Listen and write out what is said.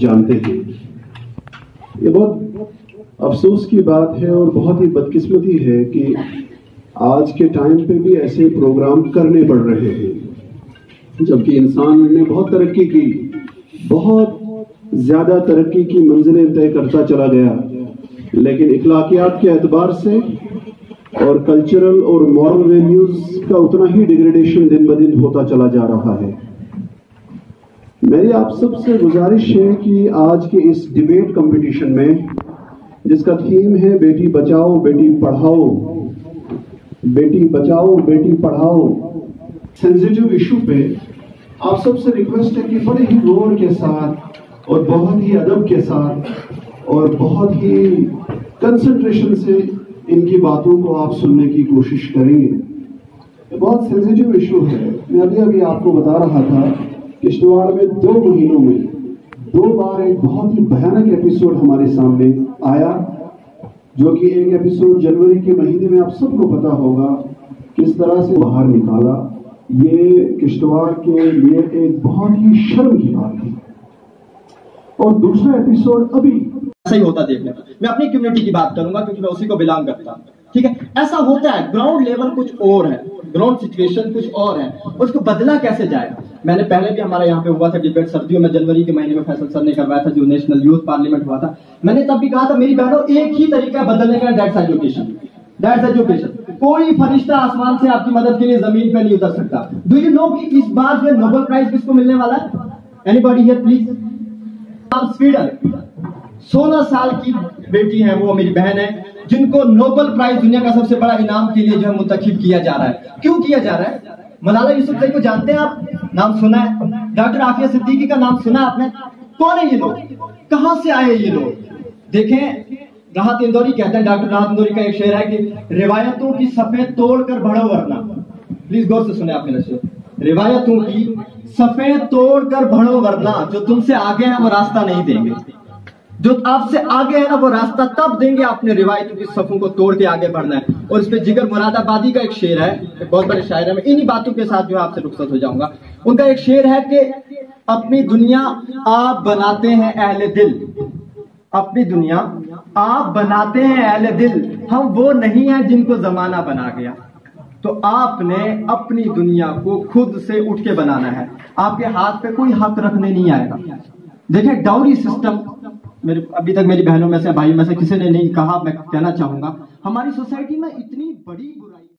جانتے ہیں۔ یہ بہت افسوس کی بات ہے اور بہت ہی بدقسمتی ہے کہ آج کے ٹائم پہ بھی ایسے پروگرام کرنے پڑ رہے ہیں، جبکہ انسان نے بہت ترقی کی، بہت زیادہ ترقی کی منزلیں طے کرتا چلا گیا۔ لیکن اخلاقیات کے اعتبار سے اور کلچرل اور مورل ویلیوز کا اتنا ہی ڈیگریڈیشن دن بدن ہوتا چلا جا رہا ہے۔ میری آپ سب سے گزارش ہے کہ آج کے اس ڈیبیٹ کمپٹیشن میں جس کا تھیم ہے بیٹی بچاؤ، بیٹی پڑھاؤ، بیٹی بچاؤ، بیٹی پڑھاؤ سینسیٹیو ایشو پہ آپ سب سے ریکویسٹ ہے کہ بڑے ہی غور کے ساتھ اور بہت ہی ادب کے ساتھ اور بہت ہی کنسنٹریشن سے ان کی باتوں کو آپ سننے کی کوشش کریں گے۔ یہ بہت سینسیٹیو ایشو ہے۔ میں ابھی ابھی آپ کو بتا رہا تھا کشتواڑ میں دو مہینوں میں دو بار ایک بہت ہی بھیانک ایپیسوڈ ہمارے سامنے آیا، جو کہ ایک ایپیسوڈ جنوری کے مہینے میں آپ سب کو پتا ہوگا کس طرح سے باہر نکالا۔ یہ کشتواڑ کے لیے ایک بہت ہی شرم کی بات تھی اور دوسرا ایپیسوڈ ابھی۔ ایسا ہی ہوتا دیکھنے میں اپنی کمیونٹی کی بات کروں گا کیونکہ میں اسی کو بلانگ کرتا ہوں۔ ٹھیک ہے؟ ایسا ہوتا ہے گراؤنڈ لیول کچھ اور ہے۔ گراؤنڈ سچویشن کچھ اور ہے، اس کو بدلا کیسے جائے؟ میں نے پہلے بھی ہمارا یہاں پہ ہوا تھا ڈیبیٹ سردیوں میں، جنوری کے مہینے میں فیصل سر نے کروایا تھا، جو نیشنل یوتھ پارلیمنٹ ہوا تھا۔ میں نے تب بھی کہا تھا، میری بہنوں، ایک ہی طریقہ بدلنے کا ڈیٹس ایجوکیشن۔ Dates education. کوئی فرشتہ آسمان سے آپ کی مدد کے لیے زمین پہ نہیں اتر سکتا۔ ڈو یو نو کہ اس بار جو نوبل پرائز کس کو ملنے والا ہے؟ Anybody here please Sweden سولہ سال کی بیٹی ہے وہ میری بہن ہے جن کو نوبل پرائز دنیا کا سب سے بڑا انعام کے لیے جو ہے منتخب کیا جا رہا ہے۔ کیوں کیا جا رہا ہے؟ ملالا یوسف کو جانتے ہیں آپ؟ نام سنا ہے۔ ڈاکٹر عافیہ صدیقی کا نام سنا آپ نے۔ کون ہے یہ لوگ؟ کہاں سے آئے یہ لوگ؟ دیکھیں، راحت اندوری کہتے ہیں، ڈاکٹر راحت اندوری کا ایک شعر ہے کہ روایتوں کی سفید توڑ کر بڑھو ورنہ۔ پلیز غور سے سنیں آپ میرا شعر روایتوں کی سفید توڑ کر بڑھو ورنہ، جو تم سے آگے ہیں، وہ راستہ نہیں دیں گے۔ جو آپ سے آگے ہے نا، وہ راستہ تب دیں گے اپنے روایتوں کی صفوں کو توڑ کے آگے بڑھنا ہے۔ اور اس پہ جگر مراد آبادی کا ایک شعر ہے، ایک بہت بڑے شاعر ہے میں انہی باتوں کے ساتھ جو ہے آپ سے رخصت ہو جاؤں گا۔ ان کا ایک شعر ہے کہ اپنی دنیا آپ بناتے ہیں اہل دل۔ اپنی دنیا آپ بناتے ہیں اہل دل۔ ہم وہ نہیں ہیں جن کو زمانہ بنا گیا۔ تو آپ نے اپنی دنیا کو خود سے اٹھ کے بنانا ہے۔ آپ کے ہاتھ پہ کوئی حق رکھنے نہیں آئے گا۔ دیکھیں ڈاوری سسٹم میرے ابھی تک میری بہنوں میں سے بھائیوں میں سے کسی نے نہیں کہا، میں کہنا چاہوں گا، ہماری سوسائٹی میں اتنی بڑی برائی